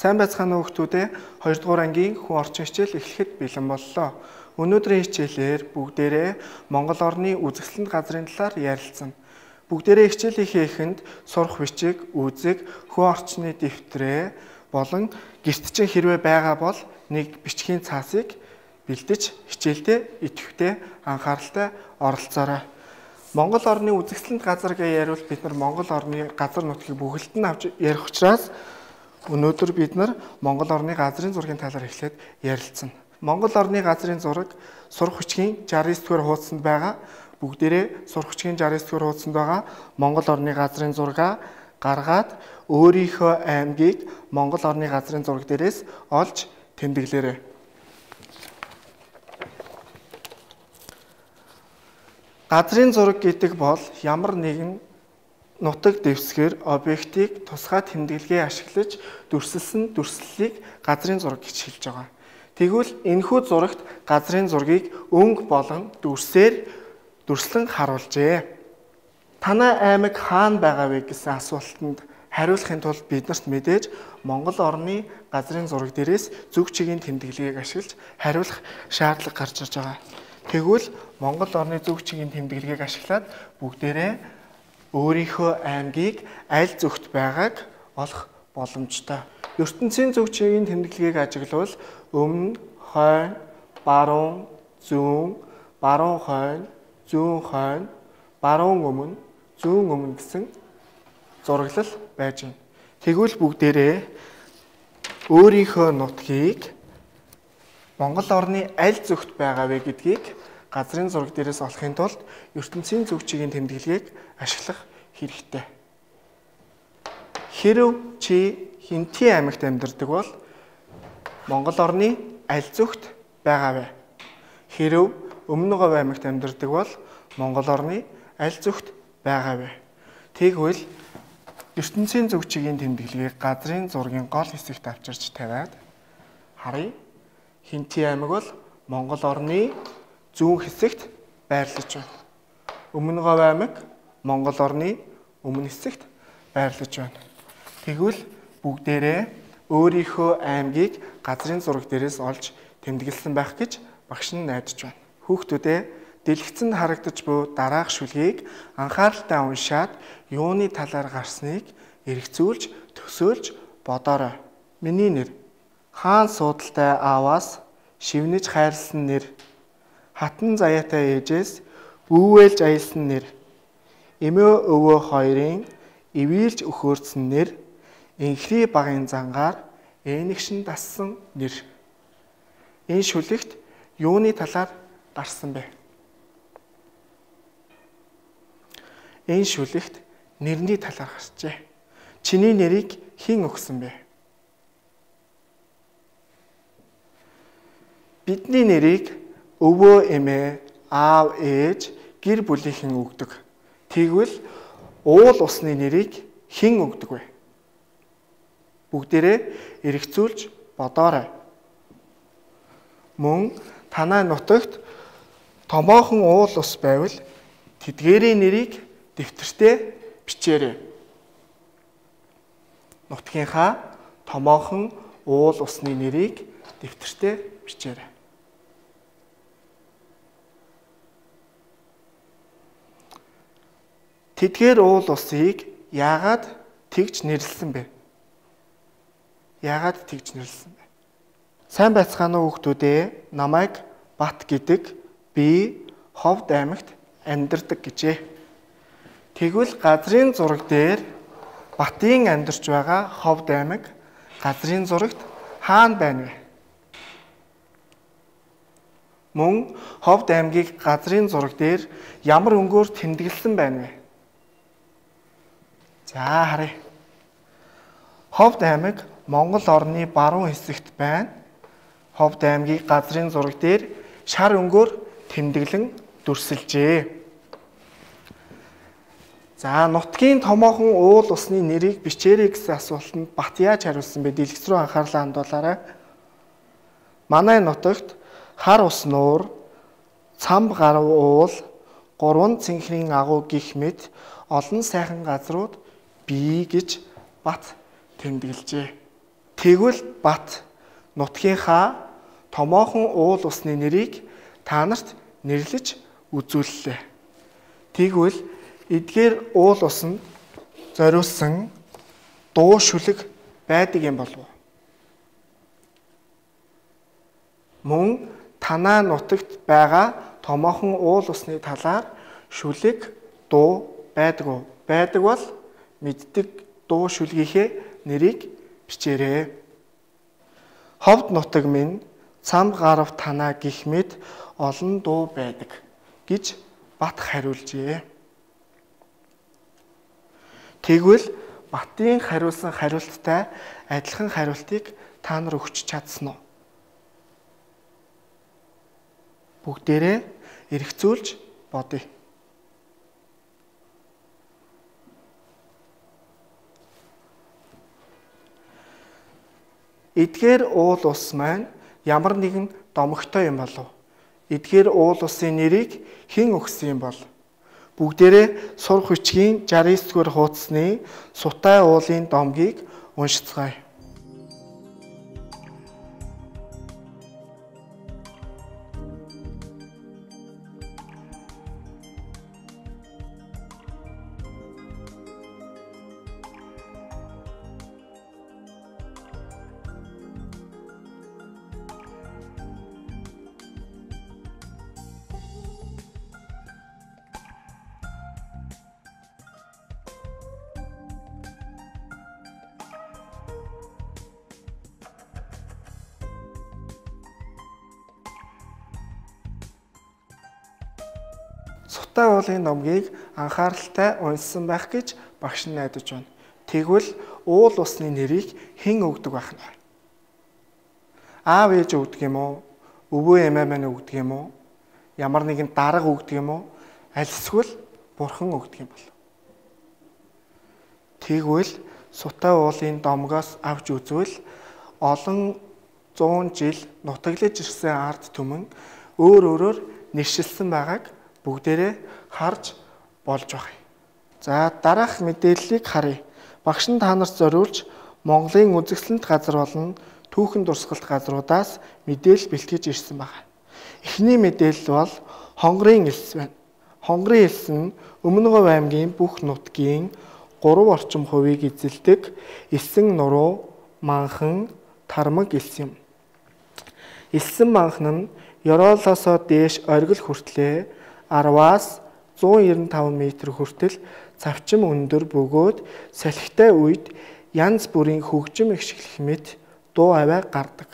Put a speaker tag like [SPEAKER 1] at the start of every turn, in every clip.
[SPEAKER 1] Сайн байцгаана уу хүмүүстээ 2 дугаар ангийн хүн орчин хичээл эхлэхэд бэлэн боллоо. Өнөөдрийн хичээлээр бүгдээрээ Монгол орны үзэсгэлэнт газрын талаар ярилцсан. Бүгдээрээ хичээлийнхээ эхэнд сурах бичиг, үзэг, хүн орчны дэвтрээ болон гэрт чинь хэрвээ байгаа бол нэг бичгийн цаасыг бэлдэж хичээлдээ идэвхтэй анхааралтай оролцоорой. Монгол орны үзэсгэлэнт газар гэж яриул бид нар Монгол орны газар нутгийг бүгд нь авч ярих учраас Өнөөдөр бид нар Монгол орны газрын зургийн талаар эхлээд ярилцсан. Монгол орны газрын зураг сурах хүчгийн 69 дугаар хуудсанд байгаа. Бүгдээрээ сурах хүчгийн 69 дугаар хуудсанд байгаа Монгол орны газрын зургаа гаргаад өөрийнхөө аймгийг Монгол орны газрын зураг дээрээс олж тэмдэглээрэй. Газрын зураг гэдэг бол ямар нэгэн нутаг дэвсгэр объектыг тусгай тэмдэглэгээ ашиглаж дүрсэлсэн дүрслэлийг газрын зураг гэж хэлж байгаа. Тэгвэл энэхүү зурагт газрын зургийг өнгө болон дүрсээр дүрслэн харуулжээ. Танай аймаг хаана байгаа вэ гэсэн асуултанд хариулахын тулд биднэрт мэдээж Монгол орны газрын зураг дээрээс зүг чигийн тэмдэглэгийг ашиглаж хариулах шаардлага гарч ирж байгаа. Тэгвэл Монгол орны зүг чигийн тэмдэглэгийг ашиглаад бүгдээрээ өөрийнхөө аймгийг аль зүгт байгааг олох боломжтой. ертөнцийн зөв чигийн тэмдэглэгийг ажиглавал өмнө, хойно, баруун, зүүн, баруун хойно, зүүн хойно, баруун өмнө, зүүн өмнө гэсэн зураглал байж байна. Тэгвэл бүгдээрээ өөрийнхөө нутгийг Монгол орны аль зүгт байгаа вэ гэдгийг газрын зураг дээрээс олохын тулд ертөнцийн зөв чигийн тэмдэглэгийг ашиглах хэрэгтэй. Хэрв чи Хинти аймагт амьдардаг бол Монгол орны аль зүгт байгаа вэ? Хэрв Өмнө Говь аймагт амьдардаг бол Монгол орны аль зүгт байгаа вэ? Тэгвэл ертөнцийн зөв чигийн тэмдэглэгийг газрын зургийн гол хэсэгт авчирч тавиад харъя. Хинти аймаг бол Монгол орны зүүн хэсэгт байрлаж байна. Өмнө Говь аймаг Монгол орны өмнө хэсэгт байрлаж байна. Тэгвэл бүгдээрээ өөрийнхөө аймгийг газрын зураг дээрээс олж тэмдэглэсэн байх гэж багш нь найдаж байна. Хүүхдүүдээ дэлгэцэнд харагдаж буй дараах шүлгийг анхааралтай уншаад юуны талаар гарсныг эргцүүлж төсөөлж бодоорой. Миний нэр хаан суудалтай ааваас шивнэж хайрлсан нэр хатан заяатай ээжээс бүүвэлж аялсан нэр эмөө өвөө хоёрын ивэлж өхөөрсөн нэр инхри багын зангаар ээнэгшин дассан нэр энэ шүлэгт юуны талаар гарсан бэ? Энэ шүлэгт нэрний талаар гарчээ. Чиний нэрийг хэн өгсөн бэ? Бидний нэрийг өвөө эмээ, аав ээж, гэр бүлийнхэн өгдөг. Тэгвэл уул усны нэрийг хэн өгдөг вэ? Бүгдээрээ эргцүүлж бодоорой. Мөн танай нутагт томоохон уул ус байвал тэдгээрийн нэрийг дэвтэртээ бичээрэй. Нутгийнхаа томоохон уул усны нэрийг дэвтэртээ бичээрэй. Тэдгээр уул усыг яагаад тэгж нэрлсэн бэ? Яагаад тэгж нэрлсэн бэ? Сайн байцгаана уу хүүхдүүдээ намайг Бат гэдэг би Ховд аймагт амьдардаг гэжээ. Тэгвэл газрын зураг дээр Батын амьдарч байгаа Ховд аймаг газрын зурагт хаана байна вэ? Мөн Ховд аймгийг газрын зураг дээр ямар өнгөөр тэмдэглэсэн байна вэ? За харъя. Ховд аймаг Монгол орны баруун хэсэгт байна. Ховд аймгийг газрын зураг дээр шар өнгөөр тэмдэглэн дүрсэлжээ. За нутгийн томоохон уул усны нэрийг бичээрэй гэсэн асуултанд бат яаж хариулсан бэ? Дэлгэц рүү анхаарлаа хандуулаарай. Манай нутагт хар ус нуур, цамб гарав уул, гурван цэнхрийн агуу гих мэт олон сайхан газрууд бий гэж бат тэмдэглэжээ. Тэгвэл бат нутгийнхаа томоохон уул усны нэрийг та нарт нэрлэж үзүүллээ. Тэгвэл эдгээр уул ус нь зориулсан дуу шүлэг байдаг юм болов уу? Мөн танаа нутагт байгаа томоохон уул усны талаар шүлэг дуу байдаг уу? Байдаг бол мэддэг дуу шүлгийнхээ нэрийг бичээрэй. Ховд нутаг минь цам гарав танаа гих мэд олон дуу байдаг гэж бат хариулжээ. Тэгвэл батын хариулсан хариулттай адилхан хариултыг та нар өгч чадсан уу? Бүгдээрээ эргцүүлж бодъё. Эдгээр уул ус маань ямар нэгэн домогтой юм болов? Эдгээр уул усын нэрийг хэн өгсөн бол? Бүгдээрээ сурах хүчгийн 69 дугаар хуудасны сутай уулын домгийг уншицгаая. Сутай уулын номгийг анхааралтай уншсан байх гэж багш нь найдаж байна. Тэгвэл уул усны нэрийг хэн өгдөг байх нь? Аав ээж өгдөг юм уу? Өвөө эмээ мань өгдөг юм уу? Ямар нэгэн дарга өгдөг юм уу? Аль эсвэл бурхан өгдөг юм бол. Тэгвэл сутай уулын домгоос авч үзвэл олон 100 жил нутаглаж ирсэн ард түмэн өөр өөрөөр нэршилсэн байгааг бүгдээрээ харж болж байна. За дараах мэдээллийг харъя. Багш нь та нарт зориулж Монголын үзэсгэлэнт газар болон түүхэн дурсгалт газруудаас мэдээлэл бэлтгэж ирсэн байна. Эхний мэдээлэл бол хонгорын элс байна. Хонгорын элс нь Өмнө Говь аймгийн бүх нутгийн 3 орчим хувийг эзэлдэг эсэн нуруу, манхан, тармаг элс юм. Элсэн манхан нь Ёроолоосоо дээш оргил хүртлээ 10-аас 195 м хүртэл цавчим өндөр бөгөөд салхитай үед янз бүрийн хөгжим ихшиглэх мэт дуу аваа гардаг.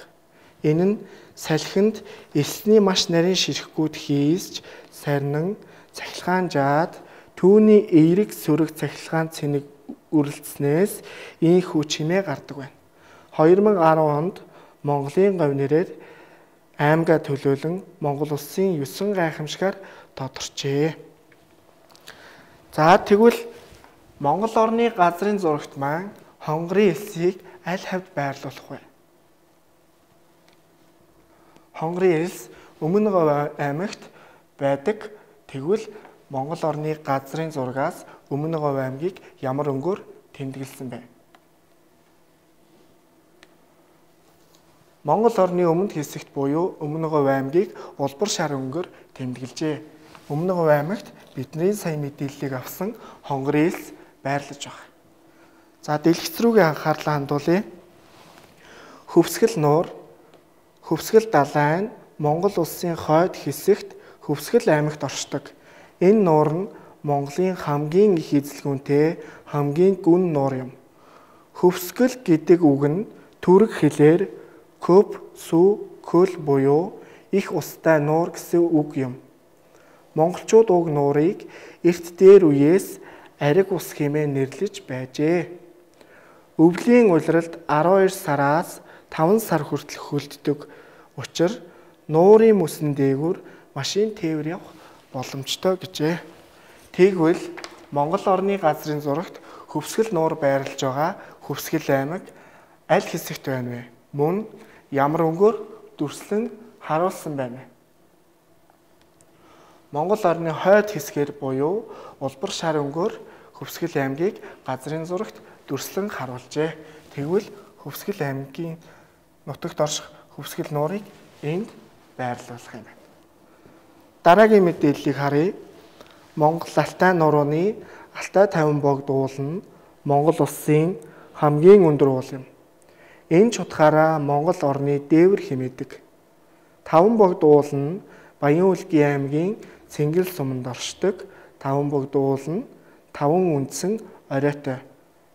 [SPEAKER 1] Энэ нь салхинд элсний маш нарийн ширэхгүйд хийсч сарнин цахилгаан жаад түүний эерэг сөрөг цахилгаан цэник үрэлцснээс ийхүү чимээ гардаг байна. 2010 онд Монголын говь нэрээр аймгаа төлөөлөн Монгол улсын 9 гайхамшигар тодорчээ. За тэгвэл Монгол орны газрын зурагт маань хонгорын элсийг аль хавьд байрлуулах вэ? Хонгорын элс Өмнө Говь аймагт байдаг. Тэгвэл Монгол орны газрын зургаас Өмнө Говь аймгийг ямар өнгөөр тэмдэглэсэн бэ? Монгол орны өмнөд хэсэгт буюу Өмнө Говь аймгийг улбар шар өнгөөр тэмдэглэжээ. Өмнө Говь аймагт бидний сайн мэдээллийг авсан хонгор ээлс байрлаж байна. За дэлгэц рүүгээ анхаарлаа хандуулъя. Хөвсгөл нуур, Хөвсгөл далайн Монгол улсын хойд хэсэгт Хөвсгөл аймагт оршдог. Энэ нуур нь Монголын хамгийн их эзэлгүүнтэй хамгийн гүн нуур юм. Хөвсгөл гэдэг үг нь түрэг хэлээр көп сүү көл буюу их устай нуур гэсэн үг юм монголчууд уг нуурыг эрт дээр үеэс ариг ус хэмээн нэрлэж байжээ. Өвлийн улиралд 12 сараас 5 сар хүртэл хөлддөг учир нуурын мөсөн дээгүүр машин тээвэр явах боломжтой гэжээ. Тэгвэл Монгол орны газрын зурагт хөвсгөл нуур байрлаж байгаа хөвсгөл аймаг аль хэсэгт байна вэ? Мөн ямар өнгөөр дүрслэн харуулсан байна вэ? Монгол орны хойд хэсгээр буюу улбар шар өнгөөр Хөвсгөл аймгийг газрын зурагт дүрслэн харуулжээ. Тэгвэл Хөвсгөл аймгийн нутагт орших Хөвсгөл нуурыг энд байрлуулах юм байна. Дараагийн мэдээллийг харъя. Монгол Алтай нурууны Алтай 50 богд уул нь Монгол улсын хамгийн өндөр уул юм. Энэ чухаараа Монгол орны дээвэр хэмээдэг. Таван богд уул нь Баян-Улгийн аймгийн Цэнгэл суманд оршдог. Таван богд уул нь таван үндсэн оройтой.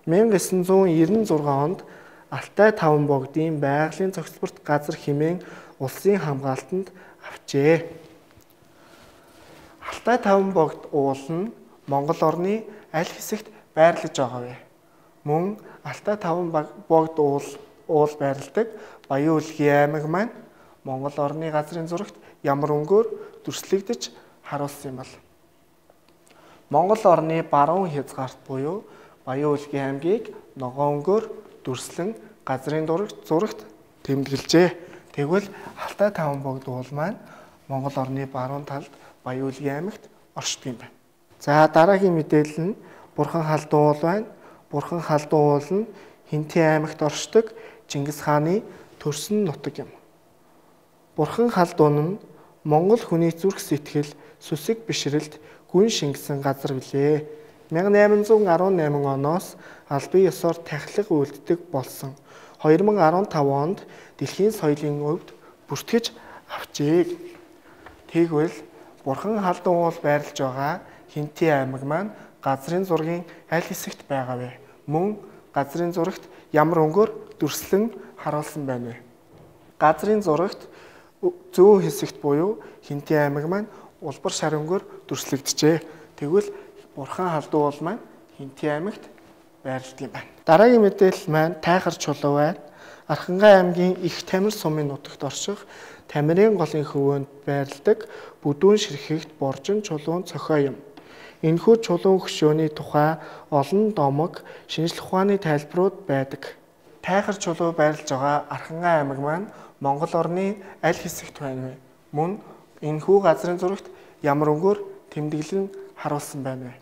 [SPEAKER 1] 1996 онд Алтай таван богдын байгалийн цогцлборт газар хэмээн улсын хамгаалтанд авчээ. Алтай таван богд уул нь Монгол орны аль хэсэгт байрлаж байгаа вэ? Мөн Алтай таван богд уул уул байрладаг Баян-Улгийн аймаг маань Монгол орны газрын зурагт ямар өнгөөр дүрслэгдэж харуулсан юм бол Монгол орны баруун хязгаарт буюу Баян-Улгийн аймгийг ногоон өнгөөр дүрслэн газрын зурагт зурагт тэмдэглэжээ. Тэгвэл Алтай таван богд уул маань Монгол орны баруун талд Баян-Улгийн аймагт оршдог юм байна. За дараагийн мэдээлэл нь Бурхан халдуу уул байна. Бурхан халдуу уул нь Хинтээ аймагт оршдог Чингис хааны төрсөн нутаг юм. Бурхан халдуун нь Монгол хүний зүрх сэтгэл сүсэг бишрэлд гүн шингэсэн газар билээ. 1818 оноос албан ёсоор тахилга үлддэг болсон. 2015 онд дэлхийн соёлын өвд бүртгэж авчээ. Тэгвэл Бурхан халдун уул байрлаж байгаа Хинтээ аймаг маань газрын зургийн аль хэсэгт байгаа вэ? Мөн газрын зурагт ямар өнгөөр дүрслэн харуулсан байна вэ? Газрын зурагт зүүн хэсэгт буюу Хинтээ аймаг маань улбар шар өнгөөр дүрслэгдэжээ. Тэгвэл Бурхан халдуу бол маань Хинтээ аймагт байрладаг юм байна. Дараагийн мэдээлэл маань Тайхар чулуу байна. Архангай аймгийн их тамир сумын нутагт орших Тамирын голын хөвөөнд байрладаг бүдүүн ширхэгт боржин чулуун цохио юм. Энэхүү чулуун хөшөөний тухай олон домог шинжлэх ухааны тайлбарууд байдаг. Тайхар чулуу байрлаж байгаа Архангай аймаг маань Монгол орны аль хэсэгт байна вэ? Мөн энэхүү газрын зурагт ямар өнгөөр тэмдэглэн харуулсан байна вэ?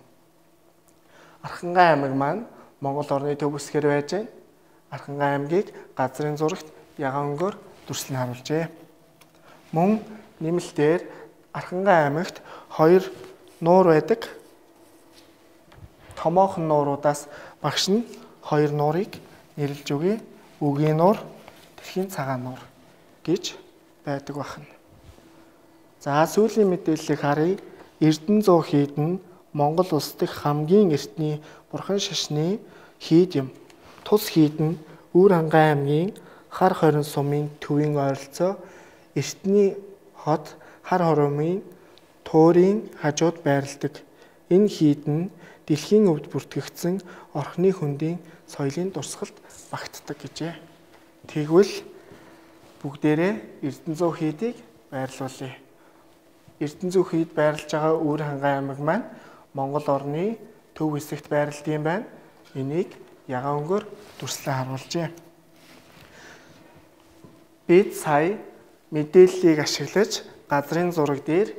[SPEAKER 1] Архангай аймаг маань Монгол орны төв хэсгээр байж байна. Архангай аймгийг газрын зурагт ягаан өнгөөр дүрслэн харуулжээ. Мөн нэмэлтээр Архангай аймагт хоёр нуур байдаг. Томоохон нууруудаас багш нь хоёр нуурыг нэрлж өгье. Үгийн нуур, тэрхийн цагаан нуур гэж байдаг байна. За сүүлийн мэдээллийг харъя. Эрдэнэ 100 хийд нь Монгол улс дэх хамгийн эртний бурхан шашны хийд юм. Тус хийд нь Үр хангай аймгийн Хар хорин сумын төвийн ойролцоо эртний хот Хар хоромын туурын хажууд байрладаг. Энэ хийд нь дэлхийн өвд бүртгэгдсэн орхны хөндийн соёлын дурсгалд багтдаг гэжээ. Тэгвэл бүгдээрээ Эрдэнэзүү хийдийг байрлуулъя. Эрдэнэзүү хийд байрлаж байгаа Үр хангай аймаг маань Монгол орны төв хэсэгт байрлалт юм байна. Энийг ягаан өнгөөр дүрслэн харуулжээ. Бид сая мэдээллийг ашиглаж газрын зураг дээр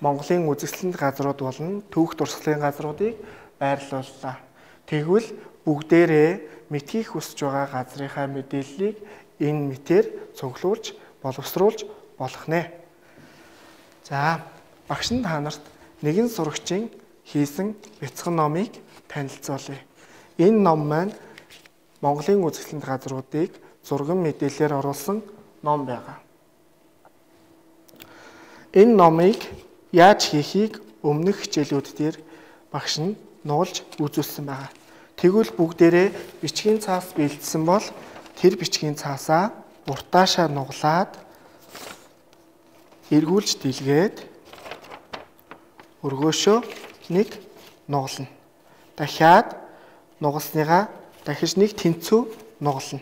[SPEAKER 1] Монголын үзэсгэлэнт газрууд болон түүх дурсгалын газруудыг байрлууллаа. Тэгвэл бүгдээрээ мэдхийг хүсэж байгаа газрынхаа мэдээллийг энэ мэтээр цуглуулж боловсруулж болох нэ. За багш нь та нарт нэгэн сурагчийн хийсэн бяцхан номыг танилцуулъя. Энэ ном маань Монголын үзэсгэлэнт газруудыг зурган мэдээлэлээр оруулсан ном байгаа. Энэ номыг яаж хийхийг өмнөх хичээлүүд дээр багш нь нуулж үзүүлсэн байгаа. Тэгвэл бүгдээрээ бичгийн цаас бэлдсэн бол тэр бичгийн цаасаа уртаашаа нуглаад эргүүлж дэлгээд өргөөшөө нэг нугална. Дахиад нугалсныгаа дахиж нэг тэнцүү нугална.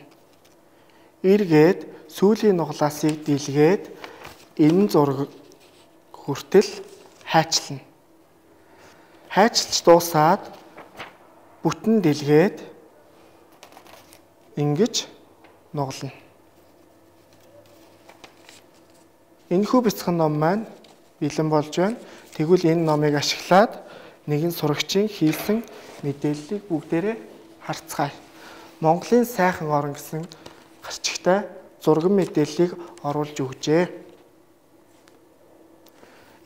[SPEAKER 1] Эргээд сүүлийн нуглаасыг дийлгээд энэ зураг хүртэл хайчлана. Хайчилж дуусаад бүтэн дэлгээд ингэж нугална. Энэхүү бяцхан ном маань бэлэн болж байна. Тэгвэл энэ номыг ашиглаад нэгэн сурагчийн хийсэн мэдээллийг бүгдээрээ харцгаая. Монголын сайхан орон гэсэн гарчигтай зурган мэдээллийг оруулж өгчээ.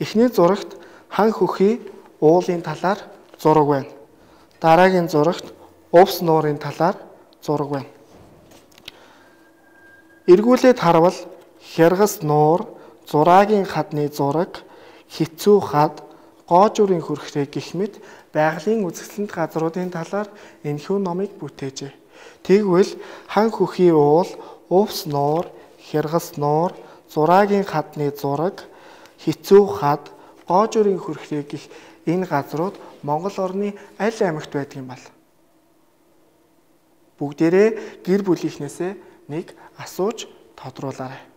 [SPEAKER 1] Эхний зурагт хан хөхий уулын талаар зураг байна. Дараагийн зурагт увс нуурын талаар зураг байна. Эргүүлээд харвал хяргас нуур, зураагийн хадны зураг, хитцүү хад, гоожурын хөрхрээ гих мэт байгалийн үзэсгэлэнт газруудын талаар энэхүү номыг бүтээжээ. Тэгвэл хан хөхий уул, увс нуур, хяргас нуур, зураагийн хадны зураг, хитцүү хад, гоожурын хөрхрээ гих энэ газрууд Монгол орны аль аймагт байдаг юм бол? Бүгдээрээ гэр бүлийнхнээсээ нэг асууж тодруулаарай.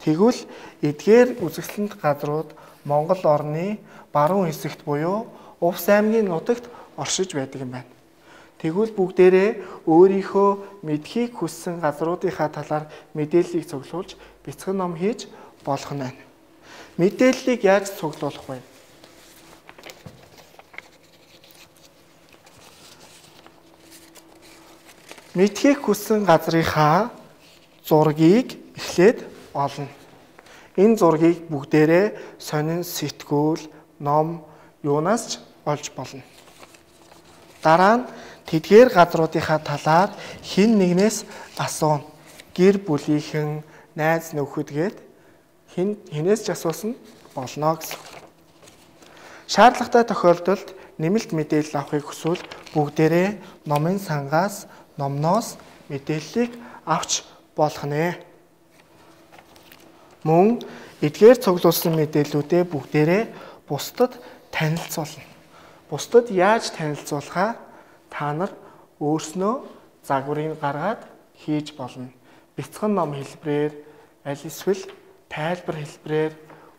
[SPEAKER 1] Тэгвэл эдгээр үзэсгэлэнт газрууд Монгол орны баруун хэсэгт буюу Увс аймгийн нутагт оршиж байдаг юм байна. Тэгвэл бүгдээрээ өөрийнхөө мэдхийг хүссэн газруудынхаа талаар мэдээллийг цуглуулж бяцхан ном хийж болох нь байна. Мэдээллийг яаж цуглуулах вэ? Мэдхийг хүссэн газрынхаа зургийг олно. Энэ зургийг бүгдээрээ сонин сэтгүүл, ном, юунаас ч олж болно. Дараа нь тэдгээр газруудынхаа талаар хин нэгнээс асууна. Гэр бүлийнхэн, найз нөхөдгээд хин хинээс ч асуусан болно гэсэн. Шаардлагатай тохиолдолд нэмэлт мэдээлэл авахыг хүсвэл бүгдээрээ номын сангаас, номноос мэдээллийг авч болох нэ. Мөн эдгээр цуглуулсан мэдээллүүдээ бүгдээрээ бусдад танилцуулна. Бусдад яаж танилцуулахаа та нар өөрснөө загварыг гаргаад хийж болно. Бяцхан ном хэлбрээр аль эсвэл тайлбар хэлбрээр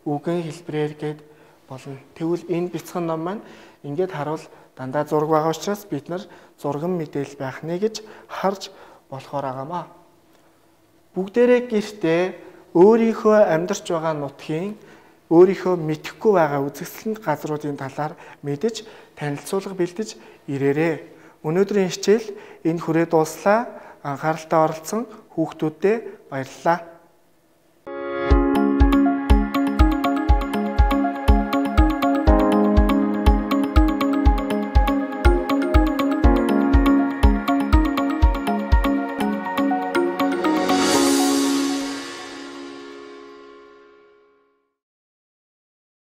[SPEAKER 1] үгэн хэлбрээр гээд болно. Тэгвэл энэ бяцхан ном маань ингээд харуул дандаа зураг байгаа учраас бид нар зурган мэдээлэл байх нэ гэж харж болохоор байгаамаа. Бүгдээрээ гэртээ өөрийнхөө амьдарч байгаа нутгийн өөрийнхөө мэдхгүй байгаа үзэсгэлэнт газруудын талаар мэдэж танилцуулга бэлдэж ирээрээ. Өнөөдрийн хичээл энэ хүрээ дууслаа. Анхааралтай оролцсон хүүхдүүдэд баярлалаа.